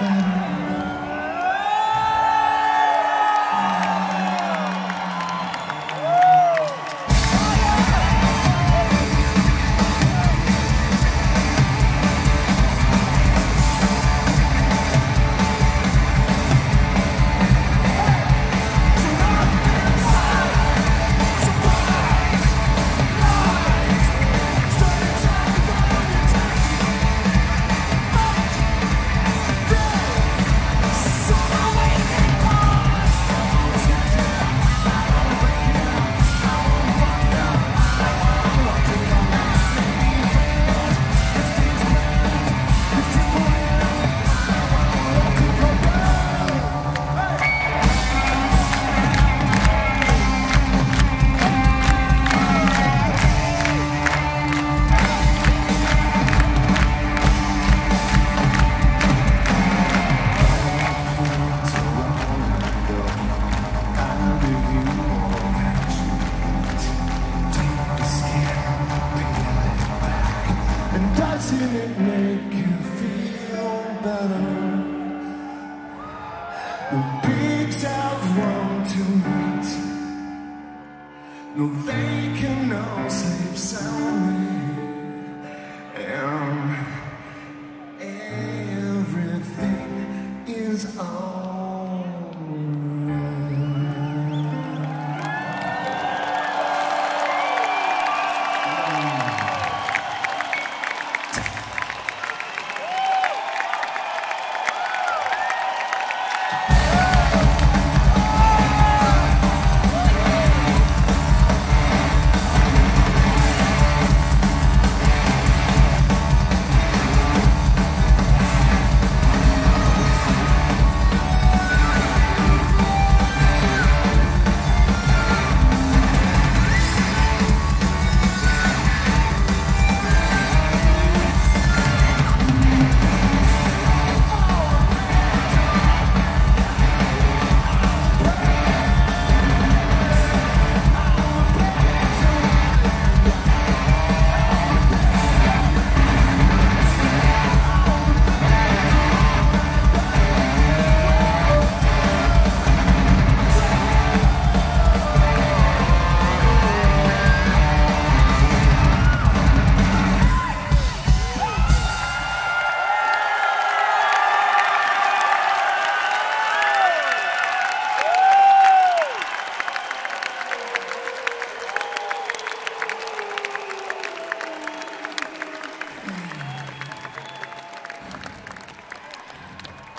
Bye. it make you feel better? The beats have run to meet. No, they can all sleep soundly. And everything is on.